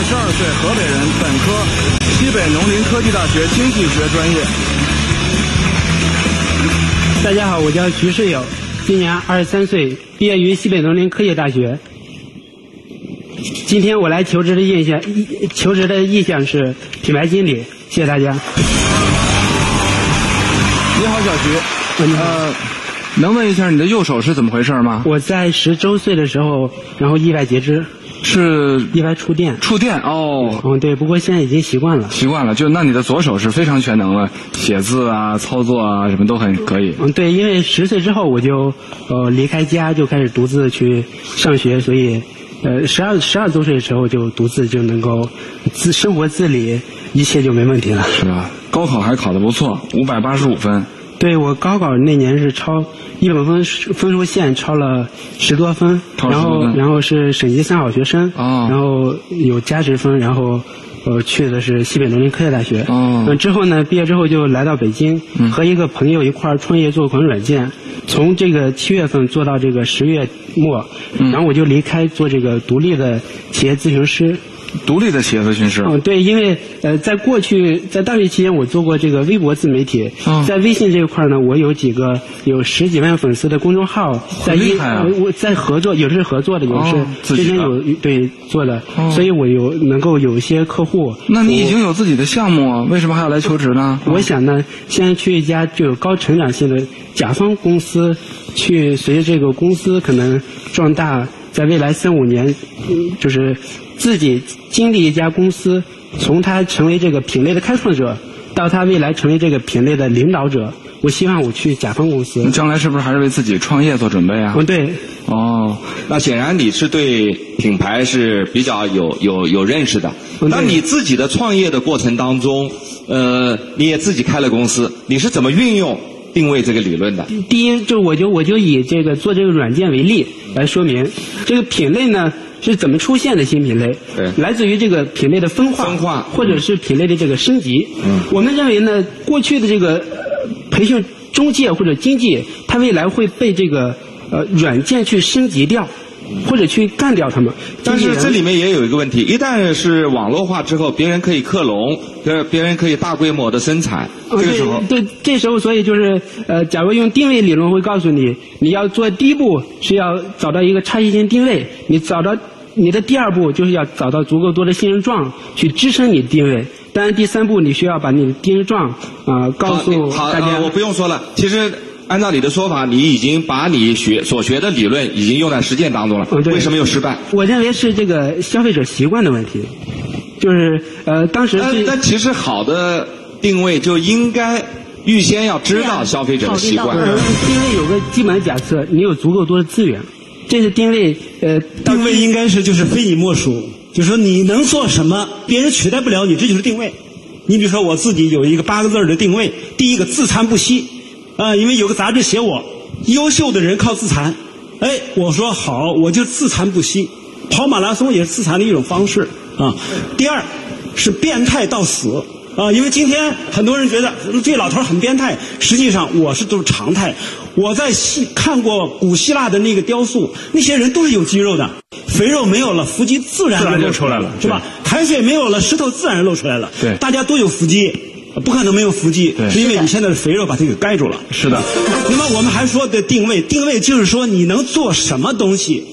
二十二岁，河北人，本科，西北农林科技大学经济学专业。大家好，我叫徐世友，今年二十三岁，毕业于西北农林科技大学。今天我来求职的意向，求职的意向是品牌经理。谢谢大家。你好，小徐。呃，能问一下你的右手是怎么回事吗？我在十周岁的时候，然后意外截肢。是意外触电。触电哦。嗯，对，不过现在已经习惯了。习惯了，就那你的左手是非常全能了，写字啊、操作啊什么都很可以。嗯，对，因为十岁之后我就呃离开家，就开始独自去上学，所以呃十二十二周岁的时候就独自就能够自生活自理，一切就没问题了。是吧？高考还考得不错，五百八十五分。对我高考那年是超一本分分数线超了十多分，然后然后是省级三好学生，然后有加值分，然后呃去的是西北农林科技大学。嗯，之后呢，毕业之后就来到北京，和一个朋友一块儿创业做款软件，从这个七月份做到这个十月末，然后我就离开做这个独立的企业咨询师。独立的企业咨询师。嗯，对，因为呃，在过去在大学期间，我做过这个微博自媒体。嗯。在微信这一块呢，我有几个有十几万粉丝的公众号。很厉害啊！我在合作，有的是合作的，有的是之前有对做的，所以我有能够有一些客户。那你已经有自己的项目，为什么还要来求职呢？我想呢，先去一家具有高成长性的甲方公司，去随着这个公司可能壮大，在未来三五年，就是。自己经历一家公司，从他成为这个品类的开创者，到他未来成为这个品类的领导者，我希望我去甲方公司。你将来是不是还是为自己创业做准备啊？嗯，对。哦，那显然你是对品牌是比较有有有认识的。那你自己的创业的过程当中，呃，你也自己开了公司，你是怎么运用定位这个理论的？第一，就我就我就以这个做这个软件为例来说明，这个品类呢。是怎么出现的新品类？对，来自于这个品类的分化，分化，或者是品类的这个升级。嗯，我们认为呢，过去的这个培训中介或者经济，它未来会被这个呃软件去升级掉。或者去干掉他们，但是这里面也有一个问题，一旦是网络化之后，别人可以克隆，呃，别人可以大规模的生产，这个时候，对，这时候所以就是，呃，假如用定位理论会告诉你，你要做第一步是要找到一个差异性定位，你找到你的第二步就是要找到足够多的信任状去支撑你的定位，当然第三步你需要把你的定位状啊告诉大家。我不用说了，其实。按照你的说法，你已经把你学所学的理论已经用在实践当中了，为什么又失败？我认为是这个消费者习惯的问题，就是呃，当时。那那其实好的定位就应该预先要知道消费者的习惯。定位有个基本假设，你有足够多的资源，这是定位呃。定位应该是就是非你莫属，就是说你能做什么，别人取代不了你，这就是定位。你比如说我自己有一个八个字的定位，第一个自残不息。啊，因为有个杂志写我，优秀的人靠自残，哎，我说好，我就自残不息，跑马拉松也是自残的一种方式啊。第二，是变态到死啊，因为今天很多人觉得这老头很变态，实际上我是都是常态。我在希看过古希腊的那个雕塑，那些人都是有肌肉的，肥肉没有了，腹肌自然就露出来了，是吧？海水没有了，石头自然露出来了，对，大家都有腹肌。不可能没有腹肌，是因为你现在的肥肉把它给盖住了。是的。那么我们还说的定位，定位就是说你能做什么东西，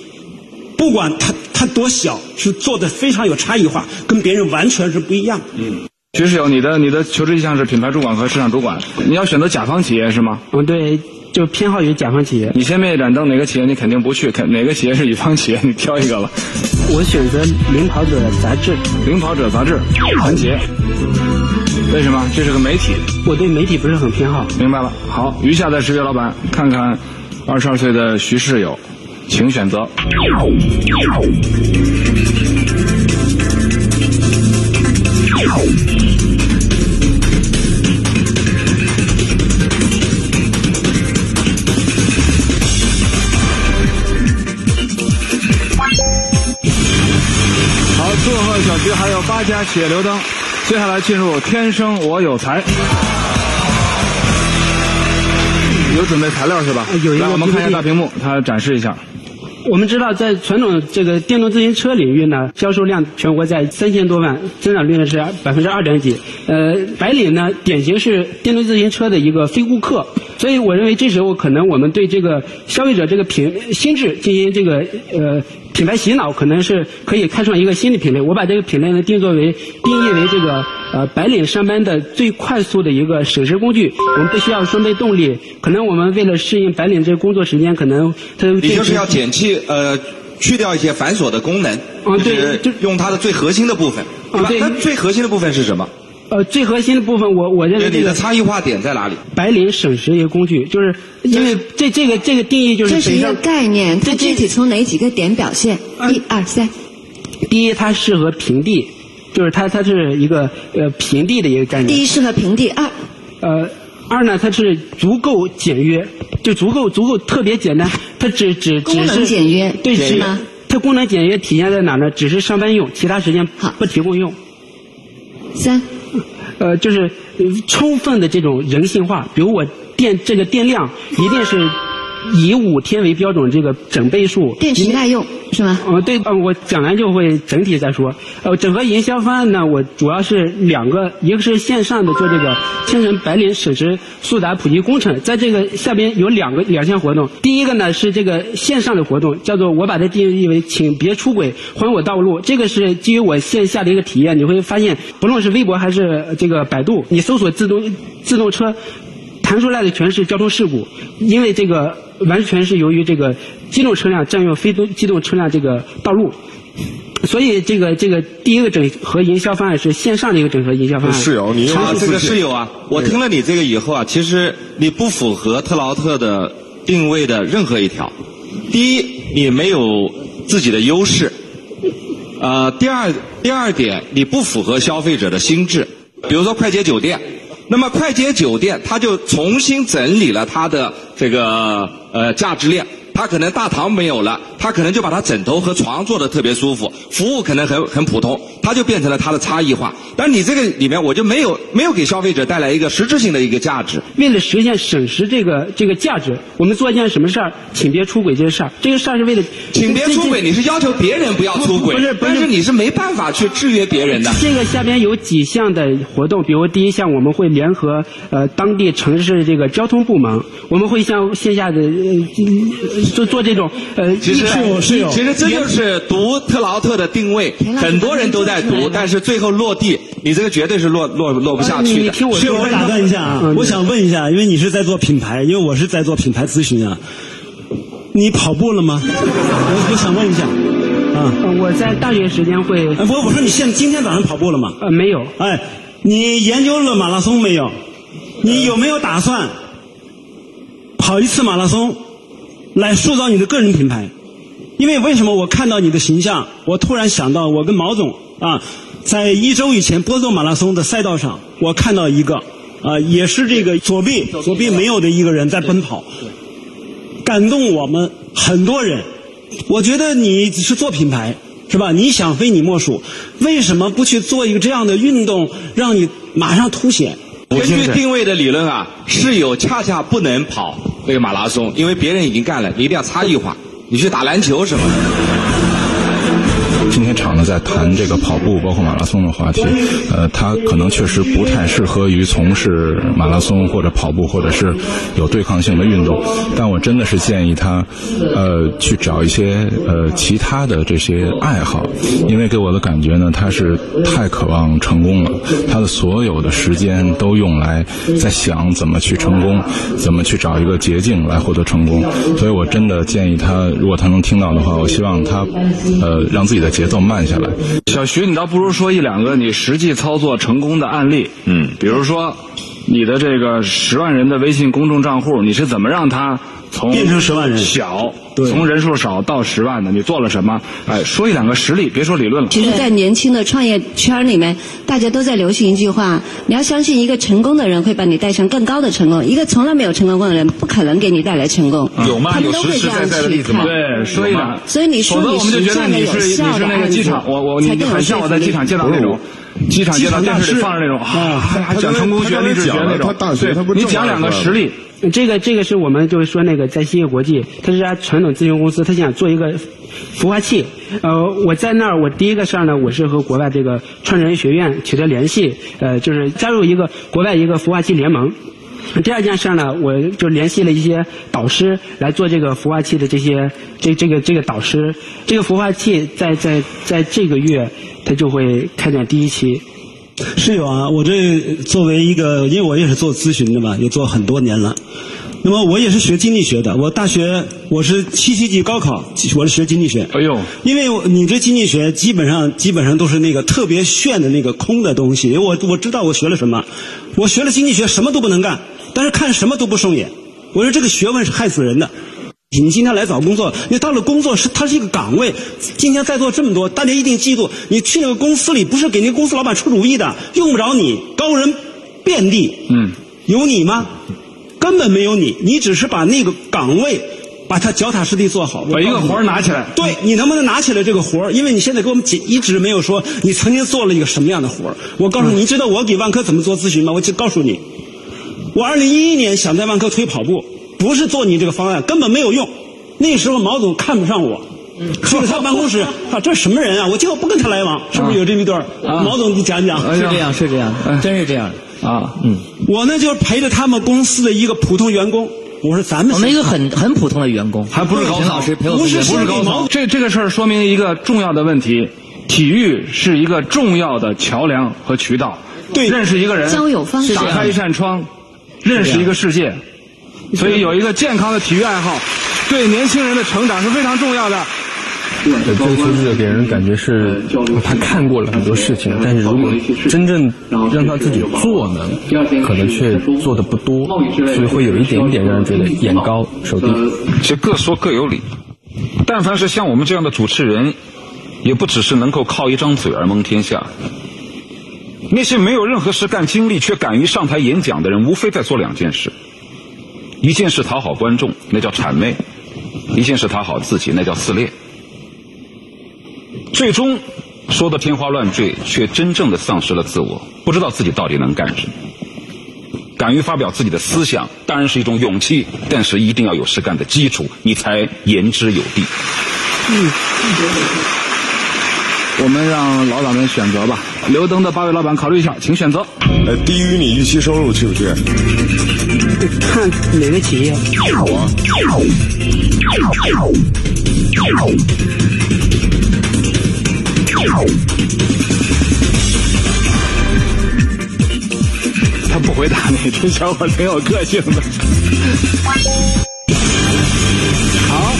不管它它多小，是做的非常有差异化，跟别人完全是不一样。嗯。徐世友，你的你的求职意向是品牌主管和市场主管，你要选择甲方企业是吗？嗯，对，就偏好于甲方企业。你先灭一盏灯，哪个企业你肯定不去？肯哪个企业是乙方企业？你挑一个吧。我选择《领跑者》杂志，《领跑者》杂志，团结。为什么？这是个媒体。我对媒体不是很偏好。明白了。好，余下的十位老板，看看二十二岁的徐世友，请选择。好，祝贺小徐，还有八家企业留灯。接下来进入天生我有才，有准备材料是吧？有一个。来，我们看一下大屏幕，他展示一下。我们知道，在传统这个电动自行车领域呢，销售量全国在三千多万，增长率呢是百分之二点几。呃，白领呢，典型是电动自行车的一个非顾客，所以我认为这时候可能我们对这个消费者这个品心智进行这个呃。品牌洗脑可能是可以开创一个新的品类，我把这个品类呢定作为定义为这个呃白领上班的最快速的一个省时工具。我们不需要双倍动力，可能我们为了适应白领这个工作时间，可能它你就是要减去呃去掉一些繁琐的功能，啊对，就用它的最核心的部分，啊对，那最核心的部分是什么？呃，最核心的部分，我我认为你的差异化点在哪里？白领省时一个工具，就是因为这这个这个定义就是这是一个概念，它具体从哪几个点表现？一二三。第一，它适合平地，就是它它是一个呃平地的一个概念。第一适合平地，二。呃，二呢，它是足够简约，就足够足够特别简单，它只只只是功能简约，对是吗？它功能简约体现在哪呢？只是上班用，其他时间不提供用。三。呃，就是充分的这种人性化，比如我电这个电量一定是。以五天为标准，这个整倍数电池耐用是吗？哦，对，呃，我讲完就会整体再说。呃，整合营销方案呢，我主要是两个，一个是线上的做这个千城白领省时速达普及工程，在这个下边有两个两项活动。第一个呢是这个线上的活动，叫做我把它定义为请别出轨还我道路。这个是基于我线下的一个体验，你会发现，不论是微博还是这个百度，你搜索自动自动车，弹出来的全是交通事故，因为这个。完全是由于这个机动车辆占用非机动车辆这个道路，所以这个这个第一个整合营销方案是线上的一个整合营销方案。室友，你啊，这个是有啊，我听了你这个以后啊，其实你不符合特劳特的定位的任何一条。第一，你没有自己的优势；呃，第二，第二点，你不符合消费者的心智。比如说快捷酒店。那么快捷酒店，它就重新整理了它的这个呃价值链。它可能大堂没有了，他可能就把他枕头和床做的特别舒服，服务可能很很普通，他就变成了他的差异化。但你这个里面我就没有没有给消费者带来一个实质性的一个价值。为了实现省时这个这个价值，我们做一件什么事儿？请别出轨这个事儿。这个事儿是为了请别出轨，你是要求别人不要出轨，不是，但是你是没办法去制约别人的。这个下边有几项的活动，比如第一项我们会联合呃当地城市这个交通部门，我们会向线下的呃做做这种。呃，其实是，是，是其实这就是读特劳特的定位，很多人都在读，但是最后落地，你这个绝对是落落落不下去的。是我打断一下啊，我想问一下，因为你是在做品牌，因为我是在做品牌咨询啊，你跑步了吗？我我想问一下啊，我在大学时间会。不，我说你现今天早上跑步了吗？呃，没有。哎，你研究了马拉松没有？你有没有打算跑一次马拉松？来塑造你的个人品牌，因为为什么我看到你的形象，我突然想到我跟毛总啊，在一周以前波州马拉松的赛道上，我看到一个啊，也是这个左臂左臂没有的一个人在奔跑，感动我们很多人。我觉得你是做品牌是吧？你想非你莫属，为什么不去做一个这样的运动，让你马上凸显？根据定位的理论啊，室友恰恰不能跑那个马拉松，因为别人已经干了，你一定要差异化。你去打篮球什么。今天场呢在谈这个跑步包括马拉松的话题，呃，他可能确实不太适合于从事马拉松或者跑步或者是有对抗性的运动，但我真的是建议他，呃，去找一些呃其他的这些爱好，因为给我的感觉呢，他是太渴望成功了，他的所有的时间都用来在想怎么去成功，怎么去找一个捷径来获得成功，所以我真的建议他，如果他能听到的话，我希望他，呃，让自己的节奏慢下来。小徐，你倒不如说一两个你实际操作成功的案例。嗯，比如说，你的这个十万人的微信公众账户，你是怎么让它从变成十万人小，从人数少到十万的？你做了什么？哎，说一两个实例，别说理论了。其实，在年轻的创业圈里面，大家都在流行一句话：你要相信一个成功的人会把你带上更高的成功，一个从来没有成功过的人不可能给你带来成功。有吗？有实实在在的例子吗？对，说一两。所以你说你实战的有效的案例，我我你很像我在机场见到那种。机场见到电视里放着那种啊，还讲成功学、励志学那种。他大学他不你讲两个实例，这个这个是我们就是说那个在西业国际，它是家传统咨询公司，他想做一个孵化器。呃，我在那儿，我第一个事儿呢，我是和国外这个创始人学院取得联系，呃，就是加入一个国外一个孵化器联盟。第二件事呢，我就联系了一些导师来做这个孵化器的这些这这个这个导师。这个孵化器在在在这个月，它就会开展第一期。是有啊，我这作为一个，因为我也是做咨询的嘛，也做很多年了。那么我也是学经济学的，我大学我是七七级高考，我是学经济学。哎呦，因为你这经济学基本上基本上都是那个特别炫的那个空的东西。我我知道我学了什么，我学了经济学什么都不能干，但是看什么都不顺眼。我说这个学问是害死人的。你今天来找工作，你到了工作是它是一个岗位。今天在座这么多，大家一定记住，你去那个公司里不是给那公司老板出主意的，用不着你，高人遍地。嗯，有你吗？根本没有你，你只是把那个岗位把它脚踏实地做好，把一个活儿拿起来。对你能不能拿起来这个活儿？因为你现在给我们解一直没有说你曾经做了一个什么样的活儿。我告诉你，你知道我给万科怎么做咨询吗？我就告诉你，我二零一一年想在万科推跑步。不是做你这个方案根本没有用，那时候毛总看不上我，去了他办公室，啊，这什么人啊？我今后不跟他来往，是不是有这么一段？毛总，你讲讲。是这样，是这样，真是这样。啊。嗯，我呢就是陪着他们公司的一个普通员工，我说咱们我们一个很很普通的员工，还不是高老师陪我们，不是不是高层。这这个事儿说明一个重要的问题：体育是一个重要的桥梁和渠道，对，认识一个人，交友方式，打开一扇窗，认识一个世界。所以有一个健康的体育爱好，对年轻人的成长是非常重要的。这个求职者给人感觉是他看过了很多事情，但是如果真正让他自己做呢，可能却做的不多，所以会有一点点让人觉得眼高手低。其实各说各有理，但凡是像我们这样的主持人，也不只是能够靠一张嘴而蒙天下。那些没有任何实干经历却敢于上台演讲的人，无非在做两件事。一件事讨好观众，那叫谄媚；一件事讨好自己，那叫自恋。最终说的天花乱坠，却真正的丧失了自我，不知道自己到底能干什么。敢于发表自己的思想，当然是一种勇气，但是一定要有实干的基础，你才言之有地。嗯，我们让老板们选择吧。刘登的八位老板，考虑一下，请选择。呃，低于你预期收入去不去？看哪个企业？我。他不回答你，这小伙挺有个性的。好，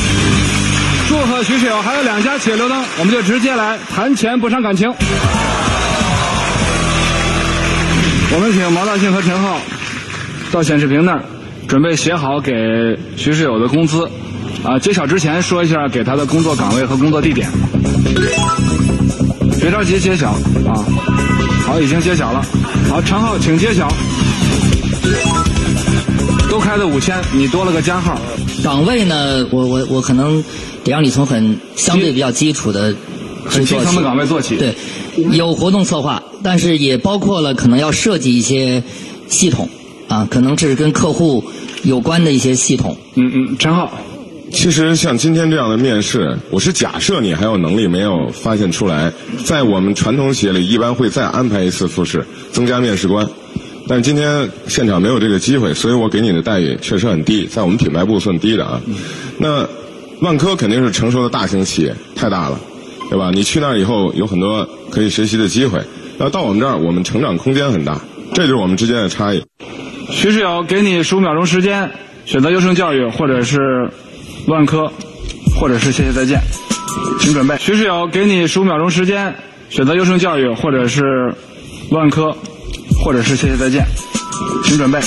祝贺徐世友，还有两家企业留灯，我们就直接来谈钱不伤感情。我们请毛大庆和陈浩。到显示屏那儿，准备写好给徐世友的工资。啊，揭晓之前说一下给他的工作岗位和工作地点。别着急揭晓啊！好，已经揭晓了。好，陈浩，请揭晓。都开的五千，你多了个加号。岗位呢？我我我可能得让你从很相对比较基础的、很基层的岗位做起。对，有活动策划，但是也包括了可能要设计一些系统。啊，可能这是跟客户有关的一些系统。嗯嗯，陈浩，其实像今天这样的面试，我是假设你还有能力没有发现出来，在我们传统企业里一般会再安排一次复试，增加面试官。但是今天现场没有这个机会，所以我给你的待遇确实很低，在我们品牌部算低的啊。那万科肯定是成熟的大型企业，太大了，对吧？你去那儿以后有很多可以学习的机会，那到我们这儿，我们成长空间很大，这就是我们之间的差异。徐世友，给你十五秒钟时间，选择优胜教育，或者是万科，或者是谢谢再见，请准备。徐世友，给你十五秒钟时间，选择优胜教育，或者是万科，或者是谢谢再见，请准备。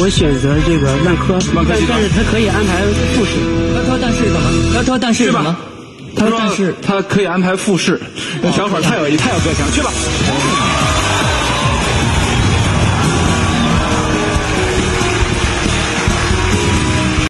我选择这个万科，万科，但是他可以安排复试。万科但是什么？万科但是什么？他说他可以安排复试。小伙太有太有个性，去吧。